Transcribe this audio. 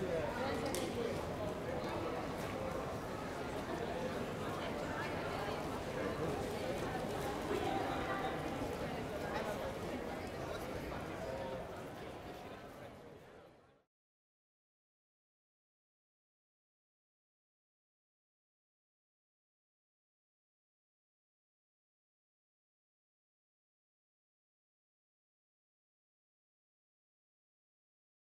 Yeah.